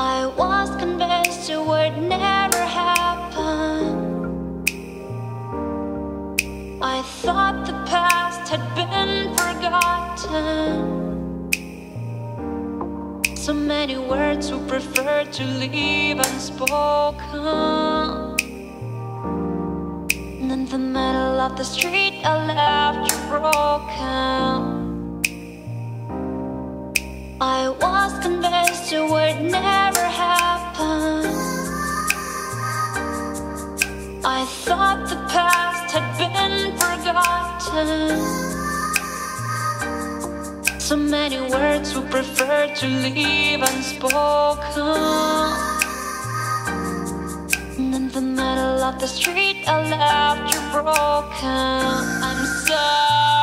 I was convinced it would never happen. I thought the past had been forgotten. So many words we prefer to leave unspoken. And in the middle of the street I left you broken. I was convinced you would never thought the past had been forgotten. So many words we prefer to leave unspoken. And in the middle of the street, I left you broken. I'm sorry.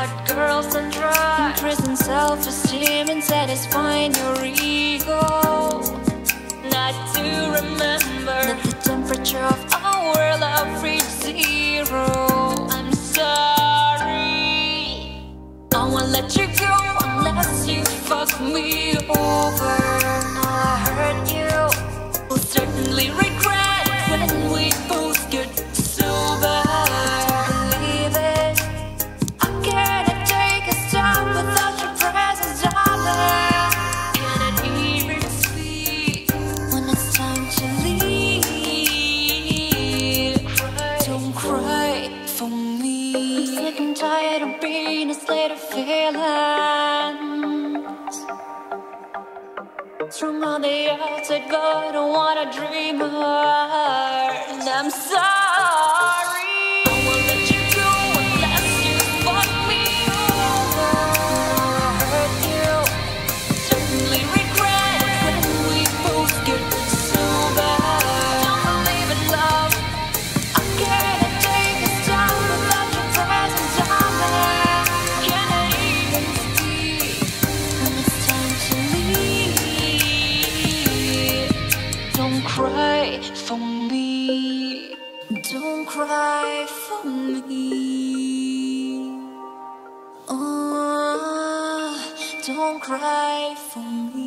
Hot girls and drugs, imprison self-esteem and satisfying your ego. Not to remember that the temperature of our love reached zero. I'm sorry. I won't let you go unless you fuck me over. Tired of being a slave of feelings. Strong on the outside, but I wanna dream her. And I'm sorry. For me. Don't cry for me. Oh, don't cry for me.